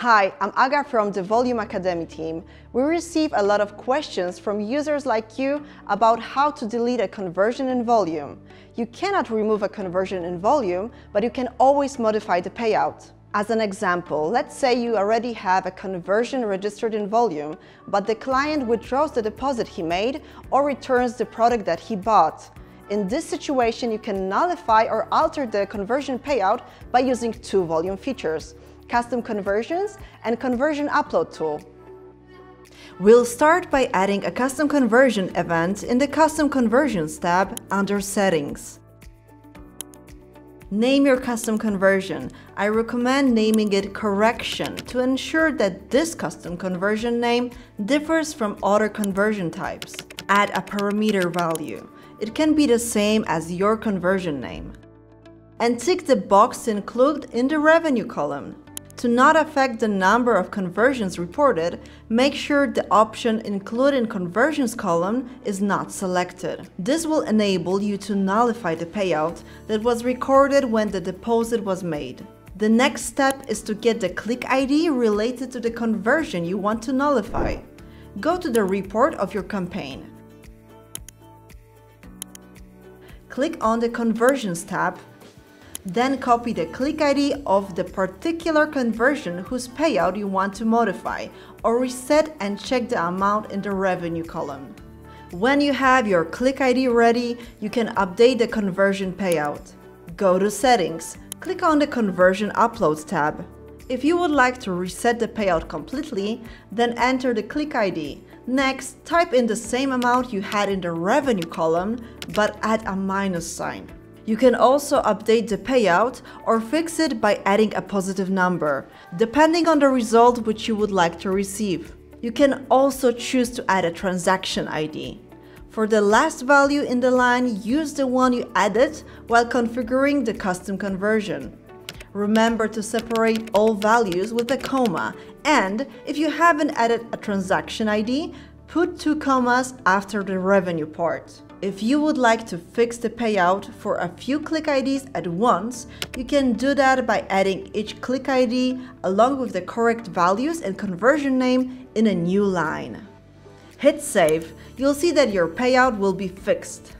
Hi, I'm Aga from the Voluum Academy team. We receive a lot of questions from users like you about how to delete a conversion in Voluum. You cannot remove a conversion in Voluum, but you can always modify the payout. As an example, let's say you already have a conversion registered in Voluum, but the client withdraws the deposit he made or returns the product that he bought. In this situation, you can nullify or alter the conversion payout by using two Voluum features custom conversions, and conversion upload tool. We'll start by adding a custom conversion event in the Custom Conversions tab under Settings. Name your custom conversion. I recommend naming it Correction to ensure that this custom conversion name differs from other conversion types. Add a parameter value. It can be the same as your conversion name. And tick the box to include in the revenue column. To not affect the number of conversions reported, make sure the option Include in Conversions column is not selected. This will enable you to nullify the payout that was recorded when the deposit was made. The next step is to get the click ID related to the conversion you want to nullify. Go to the report of your campaign. Click on the Conversions tab then copy the click ID of the particular conversion whose payout you want to modify, or reset and check the amount in the revenue column. When you have your click ID ready, you can update the conversion payout. Go to Settings, click on the Conversion Uploads tab. If you would like to reset the payout completely, then enter the click ID. Next, type in the same amount you had in the revenue column, but add a minus sign. You can also update the payout or fix it by adding a positive number, depending on the result which you would like to receive. You can also choose to add a transaction ID. For the last value in the line, use the one you added while configuring the custom conversion. Remember to separate all values with a comma and if you haven't added a transaction ID, put two commas after the revenue part. If you would like to fix the payout for a few click IDs at once, you can do that by adding each click ID along with the correct values and conversion name in a new line. Hit save, you'll see that your payout will be fixed.